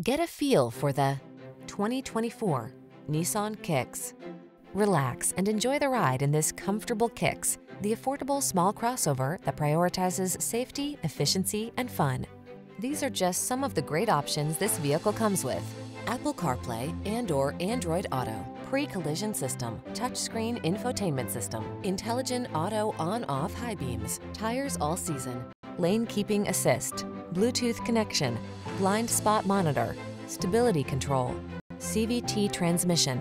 Get a feel for the 2024 Nissan Kicks. Relax and enjoy the ride in this comfortable Kicks, the affordable small crossover that prioritizes safety, efficiency, and fun. These are just some of the great options this vehicle comes with. Apple CarPlay and or Android Auto, pre-collision system, touchscreen infotainment system, intelligent auto on-off high beams, tires all season, lane keeping assist, Bluetooth connection, blind spot monitor, stability control, CVT transmission.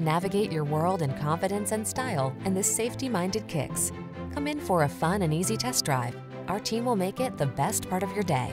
Navigate your world in confidence and style in this safety-minded Kicks. Come in for a fun and easy test drive. Our team will make it the best part of your day.